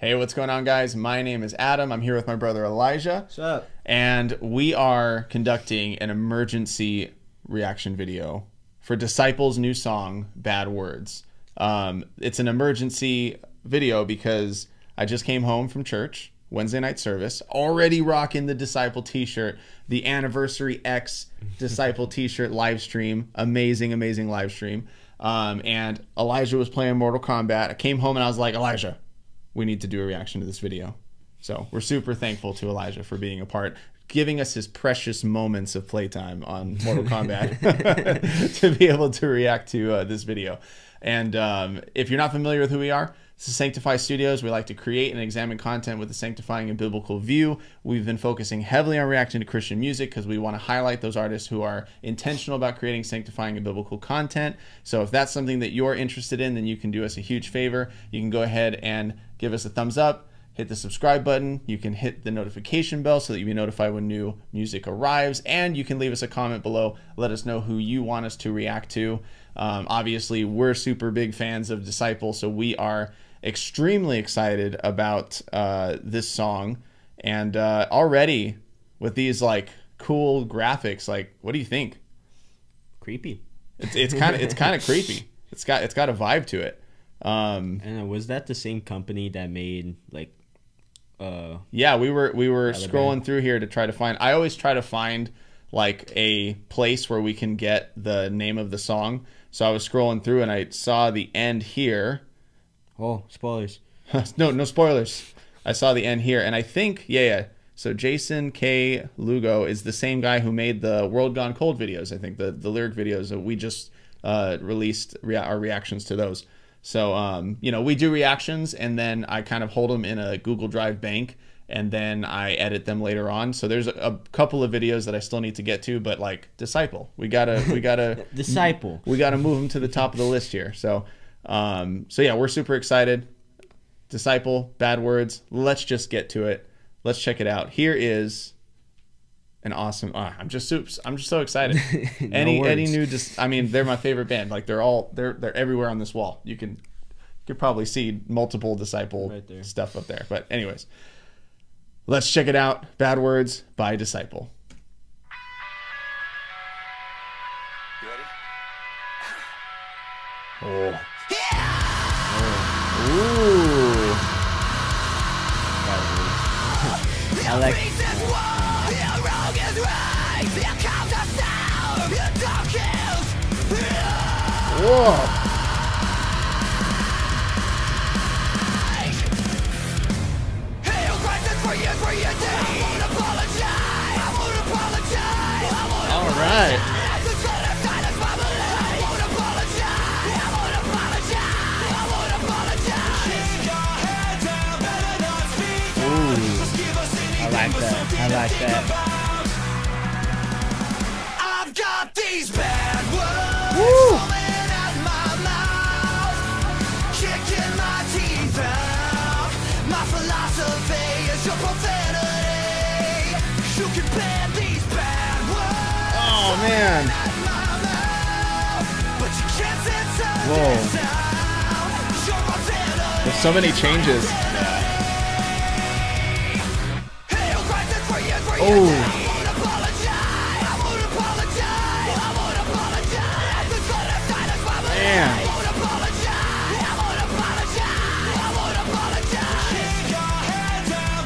Hey, what's going on, guys? My name is Adam. I'm here with my brother Elijah. What's up? And we are conducting an emergency reaction video for Disciples' new song, Bad Words. Um, it's an emergency video because I just came home from church, Wednesday night service, already rocking the Disciple t shirt, the Anniversary X Disciple t shirt live stream. Amazing, amazing live stream. Um, and Elijah was playing Mortal Kombat. I came home and I was like, Elijah, we need to do a reaction to this video. So we're super thankful to Elijah for being a part, giving us his precious moments of playtime on Mortal Kombat to be able to react to uh, this video. And um, if you're not familiar with who we are, this is Sanctify Studios. We like to create and examine content with a sanctifying and biblical view. We've been focusing heavily on reacting to Christian music because we want to highlight those artists who are intentional about creating sanctifying and biblical content. So if that's something that you're interested in, then you can do us a huge favor. You can go ahead and give us a thumbs up hit the subscribe button. You can hit the notification bell so that you'll be notified when new music arrives. And you can leave us a comment below. Let us know who you want us to react to. Um, obviously, we're super big fans of Disciple, so we are extremely excited about uh, this song. And uh, already with these like cool graphics, like, what do you think? Creepy. It's it's kind of it's kind of creepy. It's got it's got a vibe to it. Um, And was that the same company that made like uh Yeah, we were we were scrolling through here to try to find. I always try to find like a place where we can get the name of the song. So I was scrolling through and I saw the end here. oh spoilers. no, no spoilers. I saw the end here, and I think yeah, yeah. So Jason K. Lugo is the same guy who made the World Gone Cold videos. I think the the lyric videos that we just uh, released rea- our reactions to those. So um, you know we do reactions, and then I kind of hold them in a Google Drive bank, and then I edit them later on. So there's a, a couple of videos that I still need to get to, but like Disciple, we gotta we gotta Disciple. we got to move them to the top of the list here. So, um, so yeah, we're super excited. Disciple, bad words. Let's just get to it. Let's check it out. Here is an awesome. ah, I'm just soups. I'm just so excited. No any any new? Dis, I mean, they're my favorite band. Like they're all they're they're everywhere on this wall. You can you could probably see multiple disciple Right there. stuff up there. But anyways, let's check it out. Bad words by Disciple. You ready? Oh. Ooh. I like Whoa. All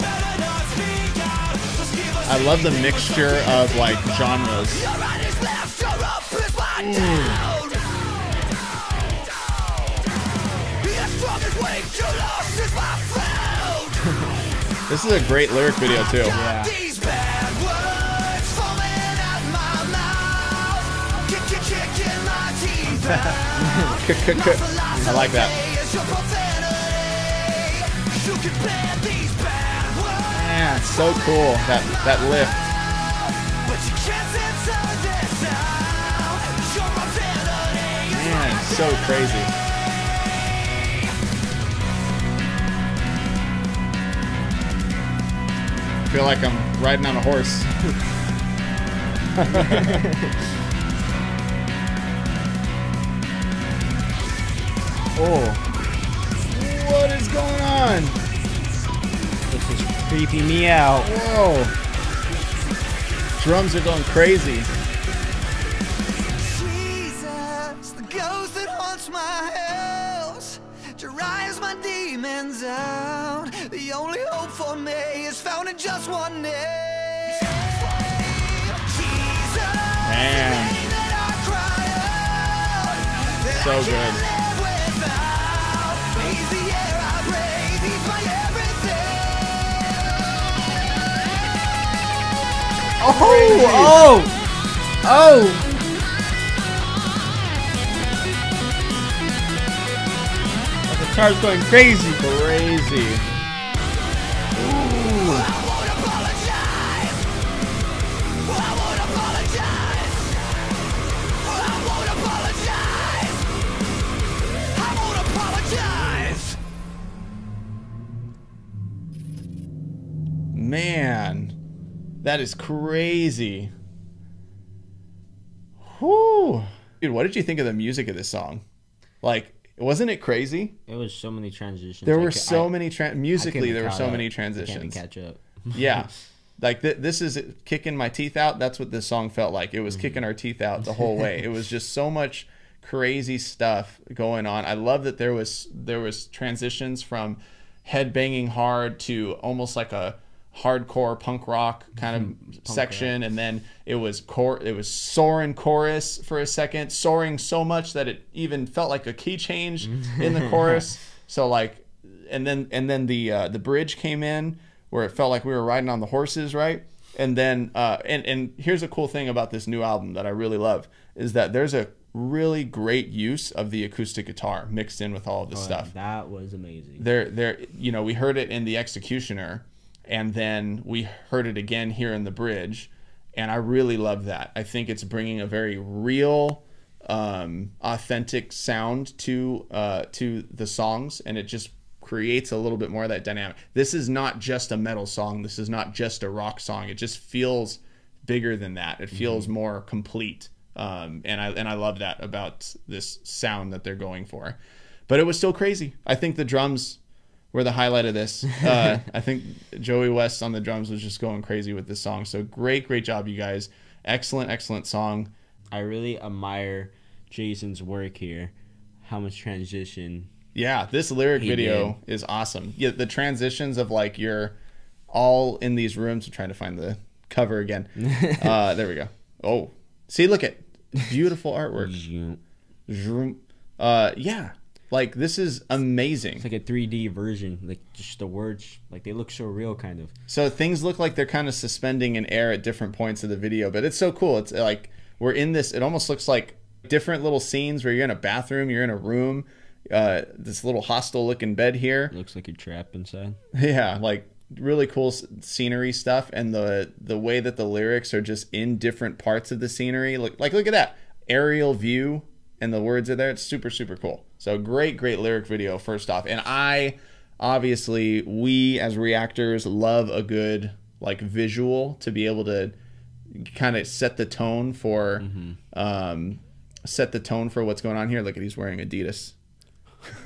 better not speak out. Just give us I love the mixture of like genres. This is a great lyric video too. Yeah. I like that. Is your profanity. You can ban these bad words, Yeah, it's so cool. That that lift. but you can't censor this sound. Your profanity is Man, so crazy. Feel like I'm riding on a horse. oh. What is going on? This is creeping me out. Whoa. Drums are going crazy. Just one name. Man. the name that I cry out, that So good. can't live without. He's the air I breathe. He's my everything. Oh! Oh! Oh! The guitar's going crazy. Crazy. That is crazy. Whoo. Dude, what did you think of the music of this song? Like, wasn't it crazy? It was so many transitions. There I were so I- many tra- musically. There were so up. many transitions. catch up. yeah, like th- this is kicking my teeth out. That's what this song felt like. It was mm-hmm. kicking our teeth out the whole way. it was just so much crazy stuff going on. I love that there was there was transitions from head banging hard to almost like a hardcore punk rock kind of section and then it was cor- it was soaring chorus for a second soaring so much that it even felt like a key change in the chorus. So like and then and then the uh, the bridge came in where it felt like we were riding on the horses right? And then uh, and and here's a cool thing about this new album that I really love is that there's a really great use of the acoustic guitar mixed in with all of this Oh, stuff. That was amazing. there there you know we heard it in the executioner and then we heard it again here in the bridge. And i really love that. I think it's bringing a very real um, authentic sound to uh, to the songs. And it just creates a little bit more of that dynamic. This is not just a metal song. This is not just a rock song. It just feels bigger than that. It feels more complete. Um, and i and i love that about this sound that they're going for. But it was still crazy. I think the drums were the highlight of this. Uh, I think Joey West on the drums was just going crazy with this song. So great, great job, you guys. Excellent, excellent song. I really admire Jason's work here. How much transition. Yeah, this lyric video is awesome. Yeah, the transitions of like you're all in these rooms. I'm trying to find the cover again. uh, there we go. Oh, see, look at beautiful artwork. Uh, yeah, like this is amazing. like a 3D version. Like just the words, like they look so real, kind of. So things look like they're kind of suspending in air at different points of the video, but it's so cool. It's like we're in this. It almost looks like different little scenes where you're in a bathroom, you're in a room, uh, this little hostile looking bed here. looks like you're trapped inside. Yeah, like really cool s- scenery stuff, and the the way that the lyrics are just in different parts of the scenery. Look, like look at that aerial view, and the words are there. It's super super cool. So great great lyric video first off, and I obviously we as reactors love a good like visual to be able to kind of set the tone for um set the tone for what's going on here look at he's wearing adidas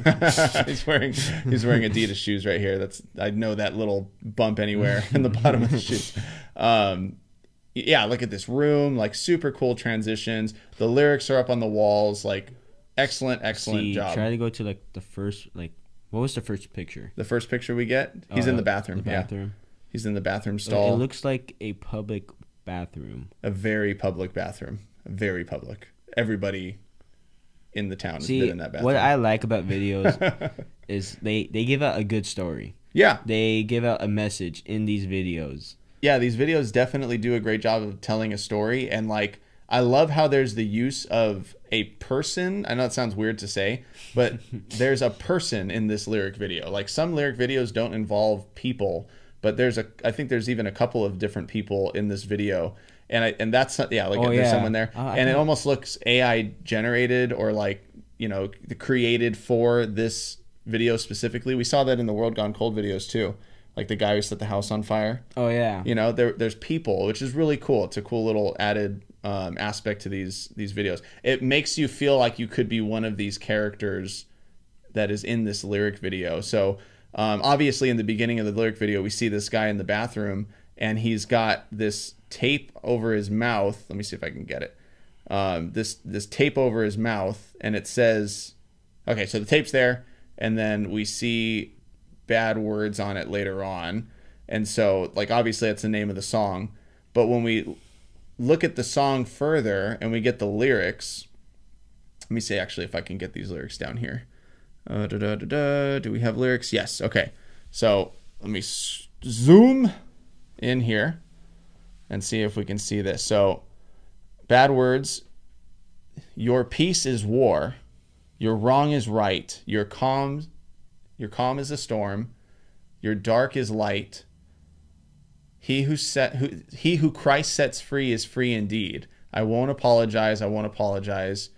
he's wearing he's wearing Adidas shoes right here. That's I know that little bump anywhere in the bottom of the shoes. Um, yeah, look at this room, like super cool transitions. The lyrics are up on the walls, like excellent, excellent See, job. try to go to like the first, like, what was the first picture? the first picture we get, he's Uh, in the bathroom. The Yeah, bathroom. he's in the bathroom stall. It looks like a public bathroom. a very public bathroom, very public. Everybody in the town has See, been in that bathroom. what I like about videos is they they give out a good story. yeah, They give out a message in these videos. Yeah, these videos definitely do a great job of telling a story. And like, I love how there's the use of a person. I know it sounds weird to say, but there's a person in this lyric video. Like, some lyric videos don't involve people, but there's a, I think there's even a couple of different people in this video. And I, and that's, yeah, like Oh, there's yeah. someone there. Uh, and it almost looks AI generated or like, you know, created for this video specifically. We saw that in the World Gone Cold videos too. Like the guy who set the house on fire. Oh yeah. You know, there, there's people, which is really cool. It's a cool little added um, aspect to these these videos. It makes you feel like you could be one of these characters that is in this lyric video. So Um, obviously, in the beginning of the lyric video, we see this guy in the bathroom, and he's got this tape over his mouth. Let me see if I can get it. Um, this this tape over his mouth, and it says, okay, so the tape's there, and then we see bad words on it later on, and so like obviously that's the name of the song, but when we look at the song further and we get the lyrics, let me see actually if I can get these lyrics down here. Uh, da, da, da. Do we have lyrics? Yes. Okay. So let me zoom in here and see if we can see this. So, bad words. Your peace is war. Your wrong is right. Your calm, your calm is a storm. Your dark is light. He who set who he who Christ sets free is free indeed. I won't apologize. I won't apologize.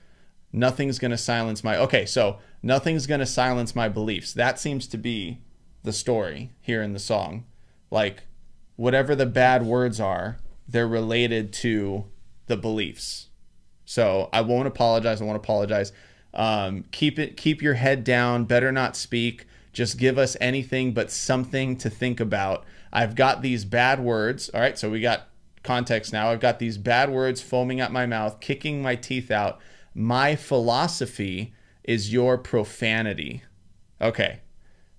Nothing's going to silence my Okay, so nothing's going to silence my beliefs. That seems to be the story here in the song. Like whatever the bad words are, they're related to the beliefs. So I won't apologize. I won't apologize. Um, keep it. Keep your head down. Better not speak. Just give us anything but something to think about. I've got these bad words. All right. So we got context now. I've got these bad words foaming at my mouth, kicking my teeth out. My philosophy is your profanity. Okay.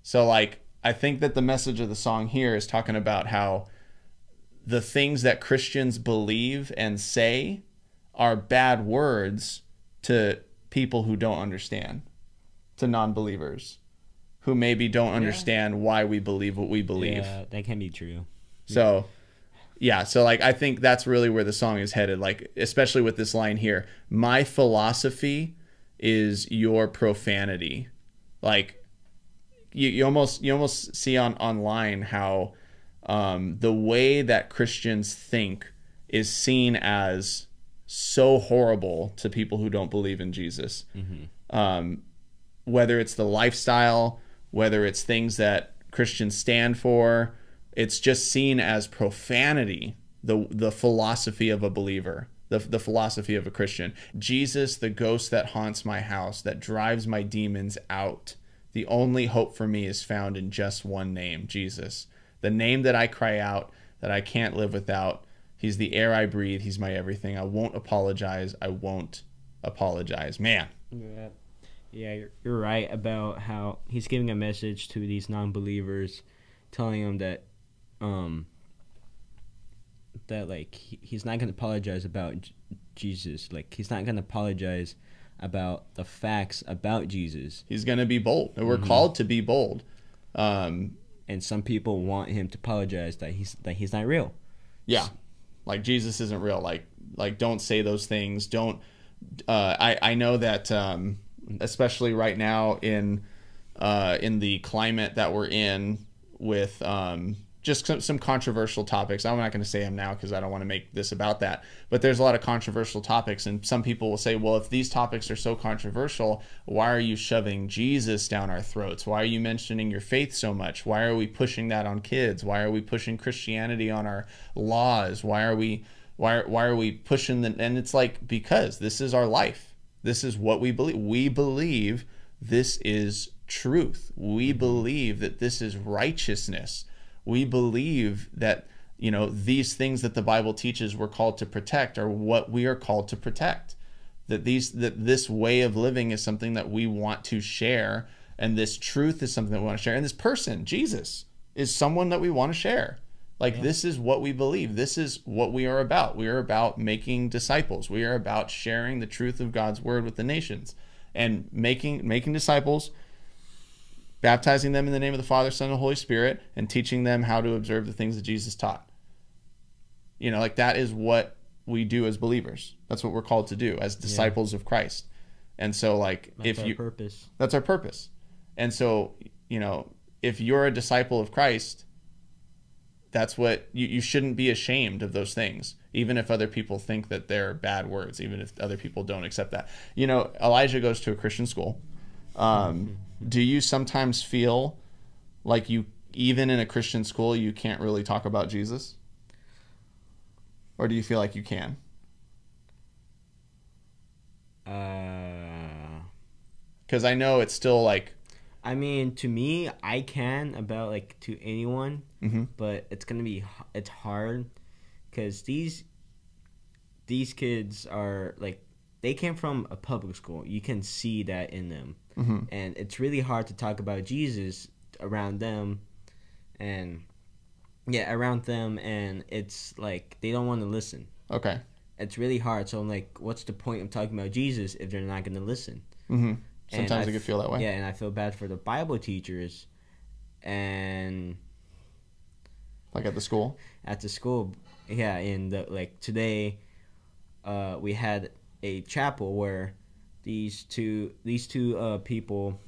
So like I think that the message of the song here is talking about how the things that Christians believe and say are bad words to people who don't understand, to non-believers who maybe don't understand why we believe what we believe. Yeah, that can be true. So, yeah, so like I think that's really where the song is headed. Like especially with this line here, my philosophy is your profanity. Like you, you almost you almost see on online how um, the way that Christians think is seen as so horrible to people who don't believe in Jesus. Um, whether it's the lifestyle, whether it's things that Christians stand for, it's just seen as profanity, the the philosophy of a believer, the, the philosophy of a Christian. Jesus, the ghost that haunts my house, that drives my demons out. The only hope for me is found in just one name, Jesus. The name that I cry out, that I can't live without. He's the air I breathe. He's my everything. I won't apologize. I won't apologize. Man, Yeah, yeah, you're, you're right about how he's giving a message to these non-believers, telling them that, um, that like he, he's not gonna apologize about J- Jesus. Like he's not gonna apologize about the facts about Jesus. he's going to be bold. And we're called to be bold. Um, And some people want him to apologize that he's that he's not real. yeah like jesus isn't real. Like like don't say those things. Don't uh i i know that um especially right now in uh in the climate that we're in with um just some, some controversial topics. I'm not going to say them now because i don't want to make this about that but there's a lot of controversial topics and some people will say well if these topics are so controversial why are you shoving jesus down our throats? Why are you mentioning your faith so much? Why are we pushing that on kids? Why are we pushing christianity on our laws? Why are we why why are we pushing the and it's like because this is our life. This is what we believe. We believe this is truth. We believe that this is righteousness we believe that you know these things that the bible teaches we're called to protect are what we are called to protect. That these that this way of living is something that we want to share and this truth is something that we want to share. And this person jesus is someone that we want to share. Like this is what we believe. This is what we are about. We are about making disciples. We are about sharing the truth of god's word with the nations and making making disciples baptizing them in the name of the Father, Son, and Holy Spirit, and teaching them how to observe the things that Jesus taught. You know, like that is what we do as believers. That's what we're called to do as disciples of Christ. And so, like, That's if our you, purpose. that's our purpose. And so, you know, if you're a disciple of Christ, that's what you, you shouldn't be ashamed of those things, even if other people think that they're bad words, even if other people don't accept that. You know, Elijah goes to a Christian school. Um, do you sometimes feel like you, even in a Christian school, you can't really talk about Jesus? Or do you feel like you can? Uh, because I know it's still like I mean, to me, I can about like to anyone, Mhm. but it's gonna be it's hard because these these kids are like they came from a public school. You can see that in them, Mhm. and it's really hard to talk about Jesus around them, and yeah, around them, and it's like they don't want to listen. Okay. It's really hard. So I'm like, what's the point of talking about Jesus if they're not gonna listen? hmm Sometimes I could feel that way. Yeah, and I feel bad for the Bible teachers and Like at the school. at the school. Yeah, and the, like today, uh, we had a chapel where these two these two uh, people,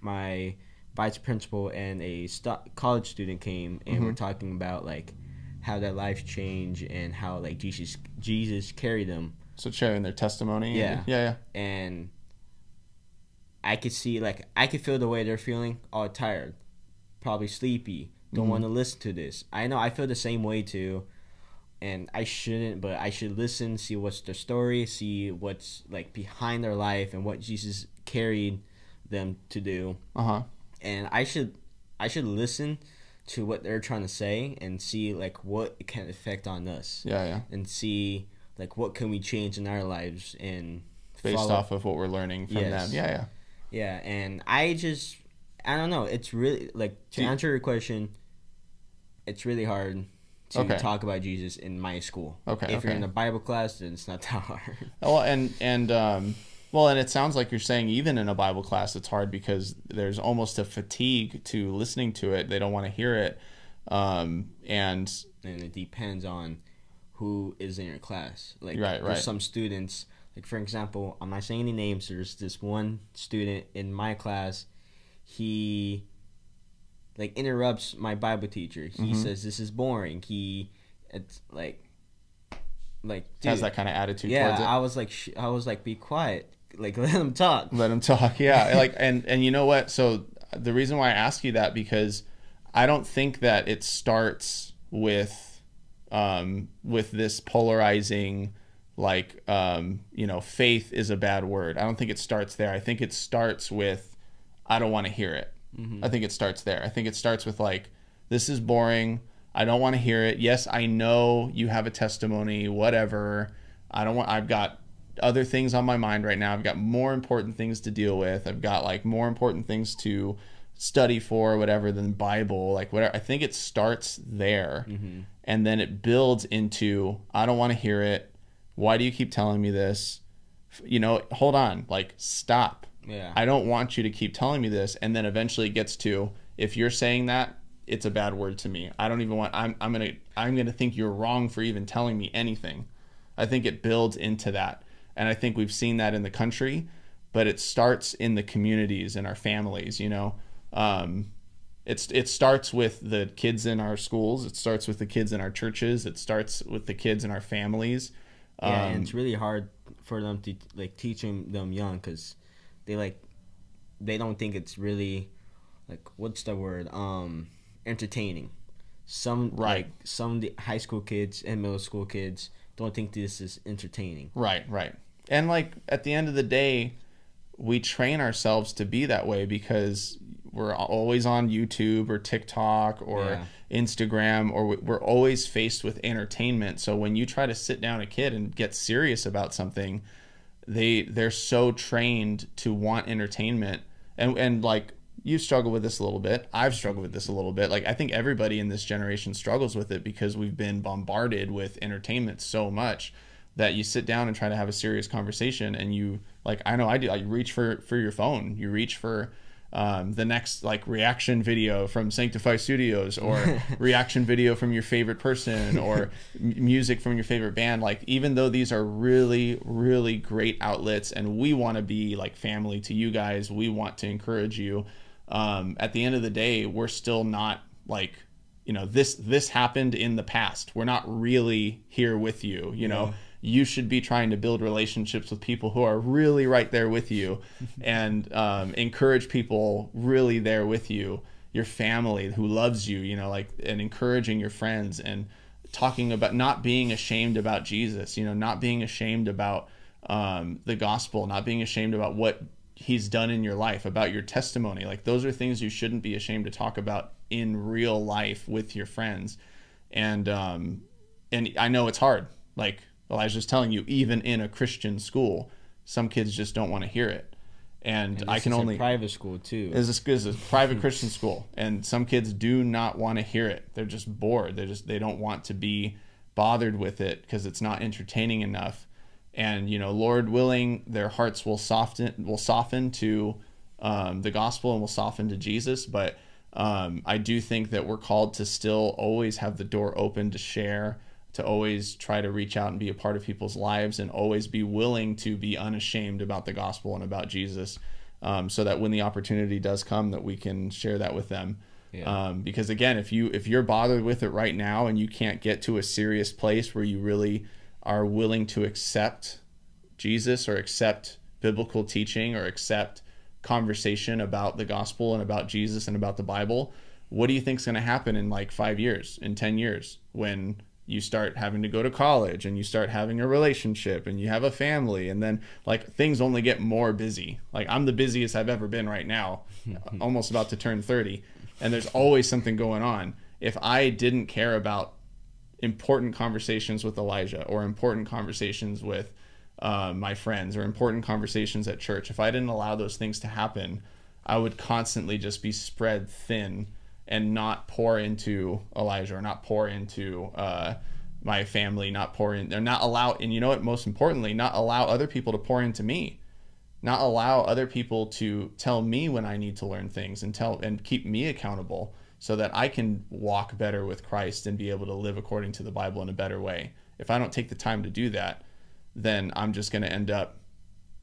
my vice principal and a stu- college student came and we're talking about like how their lives change and how like Jesus Jesus carried them So sharing their testimony. Yeah. Yeah. Yeah. and I could see like I could feel the way they're feeling. All tired, probably sleepy. Don't want to listen to this. I know I feel the same way too, and I shouldn't, but I should listen, see what's their story, see what's like behind their life and what Jesus carried them to do, Uh huh. and I should I should listen to what they're trying to say and see like what it can affect on us Yeah. Yeah. and see like what can we change in our lives and Based follow- off of what we're learning from Yes. them. Yeah. Yeah. yeah, and I just I don't know. It's really like to Do answer your question. It's really hard to Okay. talk about Jesus in my school. Okay, If you're in a Bible class, then it's not that hard. Well, and and um, well, and it sounds like you're saying even in a Bible class, it's hard because there's almost a fatigue to listening to it. They don't want to hear it, um, and and it depends on who is in your class. Like Right, there's right. some students, like for example, I'm not saying any names. There's this one student in my class. He like interrupts my Bible teacher. He Mm-hmm. says this is boring. He it's like like has that kind of attitude yeah. towards it. I was like sh- I was like be quiet. Like let him talk. let him talk yeah like and and you know what so the reason why i ask you that because i don't think that it starts with um with this polarizing like um you know faith is a bad word i don't think it starts there i think it starts with i don't want to hear it Mm-hmm. i think it starts there i think it starts with like this is boring i don't want to hear it yes i know you have a testimony whatever i don't want i've got other things on my mind right now. I've got more important things to deal with. I've got like more important things to study for, whatever, than Bible, like whatever. I think it starts there mm-hmm. and then it builds into I don't want to hear it. Why do you keep telling me this? You know, hold on, like stop. Yeah. I don't want you to keep telling me this. And then eventually it gets to if you're saying that, it's a bad word to me. I don't even want I'm I'm gonna I'm gonna think you're wrong for even telling me anything. I think it builds into that. And I think we've seen that in the country, but it starts in the communities and our families, you know. Um, it's it starts with the kids in our schools, it starts with the kids in our churches, it starts with the kids in our families. Yeah, Um, and it's really hard for them to like teaching them young because they like they don't think it's really like what's the word um entertaining. Some Right. like some the high school kids and middle school kids don't think this is entertaining. Right, right. And like at the end of the day, we train ourselves to be that way because we're always on YouTube or TikTok or Yeah. Instagram or we're always faced with entertainment. So when you try to sit down a kid and get serious about something, they they're so trained to want entertainment and and like you struggle with this a little bit. I've struggled with this a little bit. Like I think everybody in this generation struggles with it because we've been bombarded with entertainment so much that you sit down and try to have a serious conversation and you like I know I do. I reach for for your phone. You reach for um, the next like reaction video from Sanctify Studios or reaction video from your favorite person or music from your favorite band. Like even though these are really really great outlets and we want to be like family to you guys, we want to encourage you. Um, at the end of the day, we're still not like you know this this happened in the past. We're not really here with you. You know you should be trying to build relationships with people who are really right there with you and um, encourage people really there with you your family who loves you you know like and encouraging your friends and talking about not being ashamed about jesus you know not being ashamed about um, the gospel not being ashamed about what he's done in your life, about your testimony. Like those are things you shouldn't be ashamed to talk about in real life with your friends. And um and I know it's hard. Like Elijah's telling you, even in a Christian school, some kids just don't want to hear it. And, And I can is a only private school too. is a, is a private Christian school, and some kids do not want to hear it. They're just bored. They just they don't want to be bothered with it because it's not entertaining enough. And you know, Lord willing, their hearts will soften will soften to um, the gospel and will soften to Jesus. But um, I do think that we're called to still always have the door open to share, to always try to reach out and be a part of people's lives, and always be willing to be unashamed about the gospel and about Jesus, um, so that when the opportunity does come, that we can share that with them. Yeah. Um, because again, if you if you're bothered with it right now and you can't get to a serious place where you really are willing to accept Jesus or accept biblical teaching or accept conversation about the gospel and about Jesus and about the Bible, what do you think is going to happen in like five years, in 10 years, when you start having to go to college and you start having a relationship and you have a family and then like things only get more busy. Like I'm the busiest I've ever been right now, almost about to turn 30, and there's always something going on. If I didn't care about important conversations with Elijah or important conversations with uh, my friends or important conversations at church, if I didn't allow those things to happen, I would constantly just be spread thin and not pour into Elijah or not pour into uh, my family, not pour in, or not allow, and you know what, most importantly, not allow other people to pour into me not allow other people to tell me when I need to learn things and tell and keep me accountable so that I can walk better with Christ and be able to live according to the Bible in a better way. If I don't take the time to do that, then I'm just going to end up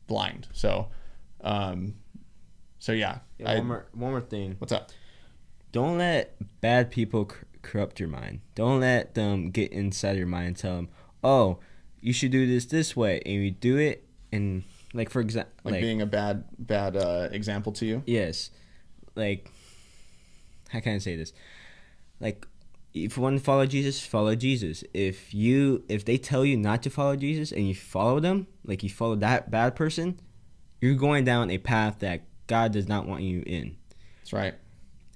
blind. So, um, so yeah. Yeah, I- one more one more thing. what's up? Don't let bad people cor- corrupt your mind. Don't let them get inside your mind and tell them, "Oh, you should do this this way," and you do it. And like for example, Like, being a bad bad uh, example to you. Yes. Like, how can I say this? Like, if you want to follow Jesus, follow Jesus. If you if they tell you not to follow Jesus and you follow them, like you follow that bad person, you're going down a path that God does not want you in. That's right.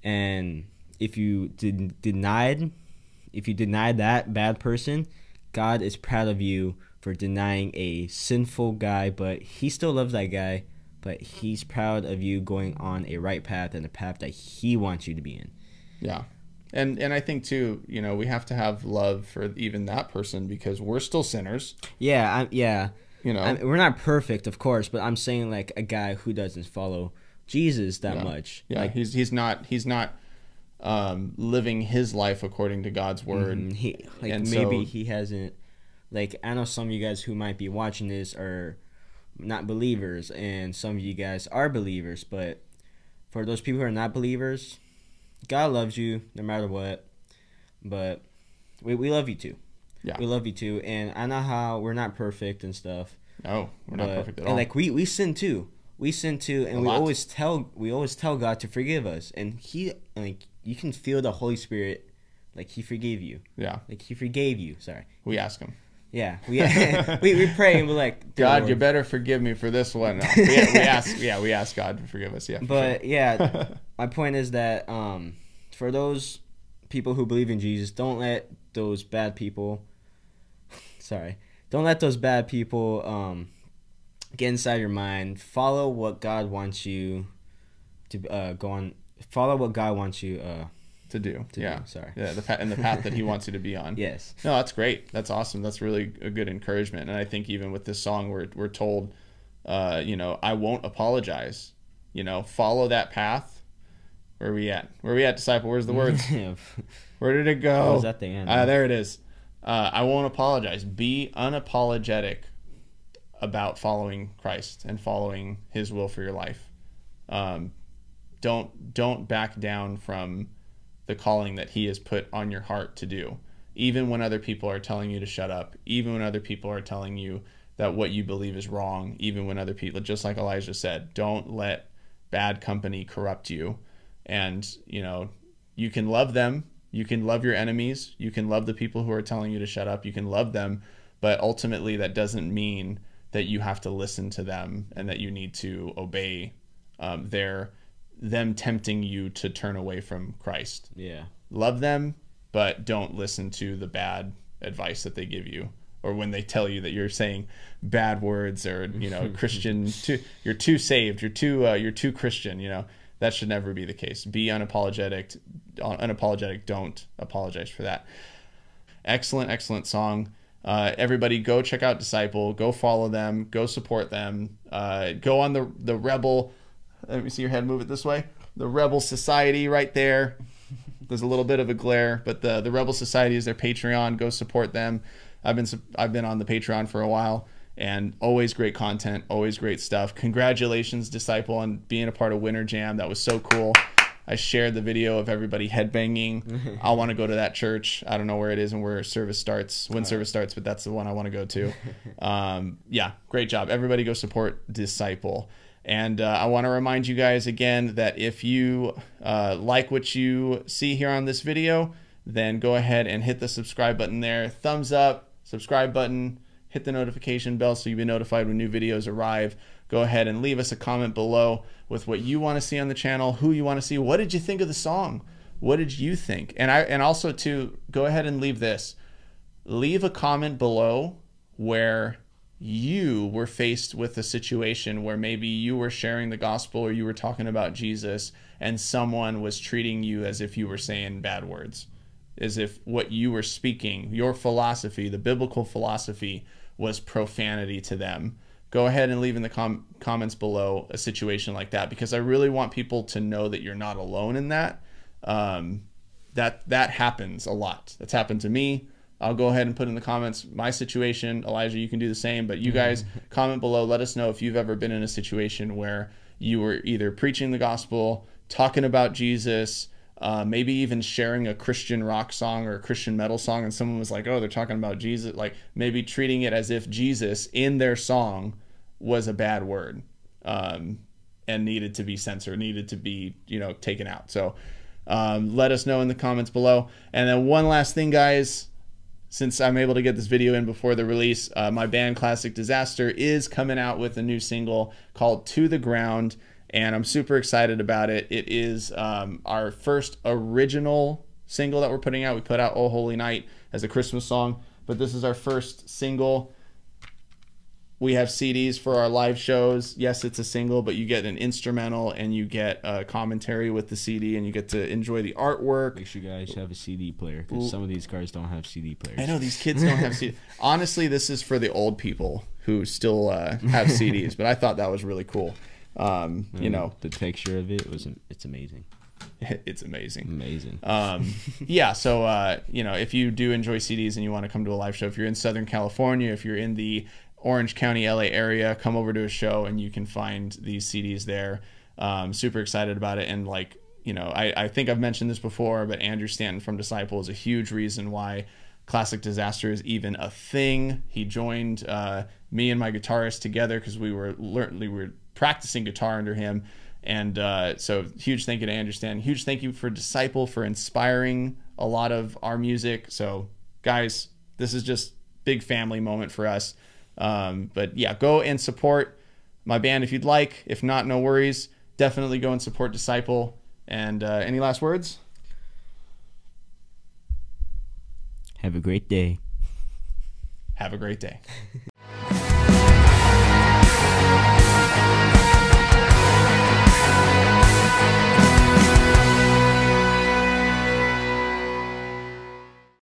And if you did, denied, if you denied that bad person, God is proud of you for denying a sinful guy, but He still loves that guy. But He's proud of you going on a right path and a path that He wants you to be in. Yeah. And and I think too, you know, we have to have love for even that person because we're still sinners, Yeah, I, yeah. you know. I, we're not perfect, of course, but I'm saying like a guy who doesn't follow Jesus that Yeah. much. Yeah, Like, he's he's not he's not um, living his life according to God's word. Mhm. He like And maybe so- he hasn't like I know some of you guys who might be watching this are not believers and some of you guys are believers, but for those people who are not believers, God loves you no matter what. But we we love you too. Yeah. We love you too. And I know how we're not perfect and stuff. No, we're not perfect at and all. like we we sin too. We sin too, and A we lot. always tell we always tell God to forgive us, and He like you can feel the Holy Spirit, like He forgave you, yeah, like He forgave you. Sorry, we ask him, yeah, we we, we pray and we're like God, Lord." you better forgive me for this one. We, we ask, yeah, we ask God to forgive us. Yeah, for But sure. yeah, my point is that um, for those people who believe in Jesus, don't let those bad people. sorry, don't let those bad people um, get inside your mind. Follow what God wants you to uh, go on. Follow what God wants you. Uh, to do, to yeah, do, sorry. yeah, the path and the path that He wants you to be on. yes. No, that's great. That's awesome. That's really a good encouragement. And I think even with this song, we're we're told, uh, you know, I won't apologize. You know, follow that path. Where are we at? Where are we at, disciple? Where's the words? Where did it go? Oh, it's at the end. Ah, there it is. Uh, I won't apologize. Be unapologetic about following Christ and following His will for your life. Um, don't don't back down from the calling that He has put on your heart to do, even when other people are telling you to shut up, even when other people are telling you that what you believe is wrong, even when other people, just like Elijah said, don't let bad company corrupt you. And you know, you can love them. You can love your enemies. You can love the people who are telling you to shut up. You can love them. But ultimately that doesn't mean that you have to listen to them and that you need to obey um, their them tempting you to turn away from Christ. Yeah. Love them, but don't listen to the bad advice that they give you or when they tell you that you're saying bad words or you know Christian too you're too saved you're too uh, you're too Christian you know that should never be the case be unapologetic unapologetic don't apologize for that excellent excellent song uh, everybody go check out disciple go follow them go support them uh, go on the the rebel let me see your head move it this way the rebel society right there. There's a little bit of a glare but the the rebel society is their patreon. Go support them. I've been i've been on the patreon for a while and always great content always great stuff. Congratulations disciple on being a part of winter jam. That was so cool I shared the video of everybody headbanging. I want to go to that church. I don't know where it is and where service starts, when service starts, but that's the one I want to go to. Um, yeah, great job. Everybody go support Disciple. And uh, I want to remind you guys again that if you uh, like what you see here on this video, then go ahead and hit the subscribe button there. Thumbs up, subscribe button, hit the notification bell so you'll be notified when new videos arrive. Go ahead and leave us a comment below with what you want to see on the channel, who you want to see, what did you think of the song? What did you think? And I and also to go ahead and leave this. Leave a comment below where you were faced with a situation where maybe you were sharing the gospel or you were talking about Jesus and someone was treating you as if you were saying bad words as if what you were speaking, your philosophy, the biblical philosophy, was profanity to them. Go ahead and leave in the com- comments below a situation like that because I really want people to know that you're not alone in that. Um, that that happens a lot. That's happened to me. I'll go ahead and put in the comments my situation. Elijah, you can do the same. But you guys comment below. Let us know if you've ever been in a situation where you were either preaching the gospel, talking about Jesus, uh, maybe even sharing a Christian rock song or a Christian metal song, and someone was like, "Oh, they're talking about Jesus," like maybe treating it as if Jesus in their song was a bad word um, and needed to be censored, needed to be you know taken out. So um, let us know in the comments below. And then one last thing, guys. Since I'm able to get this video in before the release, uh, my band Classic Disaster is coming out with a new single called To the Ground and I'm super excited about it. It is um, our first original single that we're putting out. We put out "Oh Holy Night" as a Christmas song, but this is our first single. We have CDs for our live shows. Yes, it's a single, but you get an instrumental and you get a commentary with the CD, and you get to enjoy the artwork. Make sure you guys have a CD player because some of these cars don't have CD players. I know these kids don't have CDs. Honestly, this is for the old people who still uh, have CDs, but I thought that was really cool. Um, you know, the texture of it was it's amazing, it's amazing. amazing. um, yeah so uh, you know if you do enjoy cds and you want to come to a live show if you're in southern california if you're in the orange county la area come over to a show and you can find these cds there. Um, super excited about it and like you know I, I think i've mentioned this before but andrew stanton from disciple is a huge reason why classic disaster is even a thing. He joined uh, me and my guitarist together because we were learning we were practicing guitar under him and uh, so, huge thank you to Andrew Stan. Huge thank you for Disciple for inspiring a lot of our music. So, guys, this is just big family moment for us. Um, but yeah, go and support my band if you'd like. If not, no worries. Definitely go and support Disciple. And uh, any last words? have a great day. Have a great day.